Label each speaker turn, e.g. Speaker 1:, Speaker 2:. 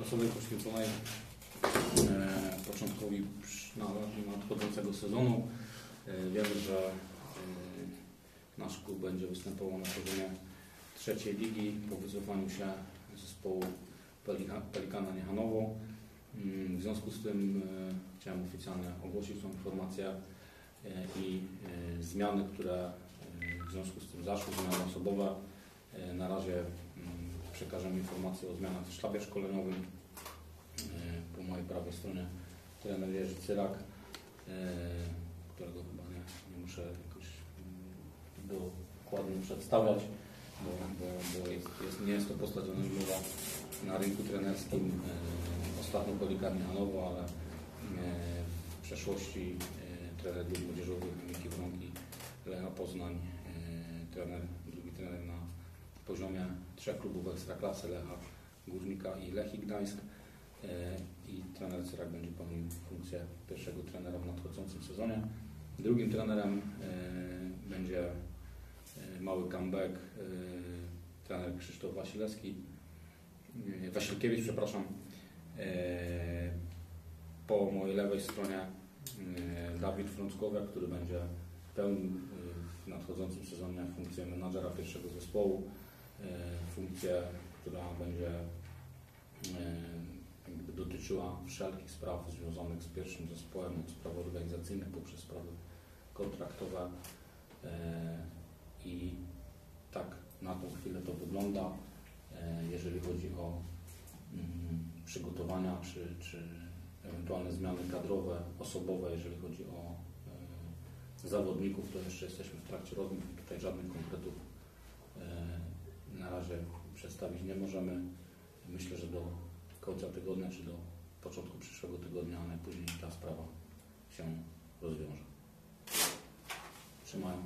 Speaker 1: pracowej poświęconej e, początkowi nadchodzącego sezonu. E, Wiemy, że e, nasz klub będzie występował na poziomie trzeciej ligi po wycofaniu się zespołu Pelika- Pelikana Niechanowo. Mm, W związku z tym chciałem oficjalnie ogłosić tą informację i zmiany, które w związku z tym zaszły, zmiany osobowe. Na razie przekażę informację o zmianach w sztabie szkoleniowym. E, Po mojej prawej stronie trener Jerzy Cyrak, e, którego chyba nie, nie muszę jakoś mm, dokładnie przedstawiać, bo, bo, bo jest, jest, nie jest to postać anonimowa na rynku trenerskim. E, Ostatnio Polikarnia Hanowo, ale w przeszłości trener dróg młodzieżowych Miki Wronki, Lecha Poznań, trener, drugi trener na poziomie trzech klubów Ekstraklasy, Lecha Górnika i Lechii Gdańsk. E, I trener Cyrak będzie pełnił funkcję pierwszego trenera w nadchodzącym sezonie. Drugim trenerem e, będzie e, mały comeback trener Krzysztof Wasilewski, Wasilkiewicz, przepraszam. Po mojej lewej stronie Dawid Frąckowiak, który będzie pełnił w nadchodzącym sezonie funkcję menadżera pierwszego zespołu, funkcję, która będzie e, jakby dotyczyła wszelkich spraw związanych z pierwszym zespołem, od spraw organizacyjnych poprzez sprawy kontraktowe e, i tak na tą chwilę to wygląda. E, Jeżeli chodzi o mm, przygotowania czy, czy ewentualne zmiany kadrowe, osobowe, jeżeli chodzi o e, zawodników, to jeszcze jesteśmy w trakcie rozmów tutaj żadnych konkretów e, przedstawić nie możemy. Myślę, że do końca tygodnia czy do początku przyszłego tygodnia, a najpóźniej ta sprawa się rozwiąże. Trzymałem.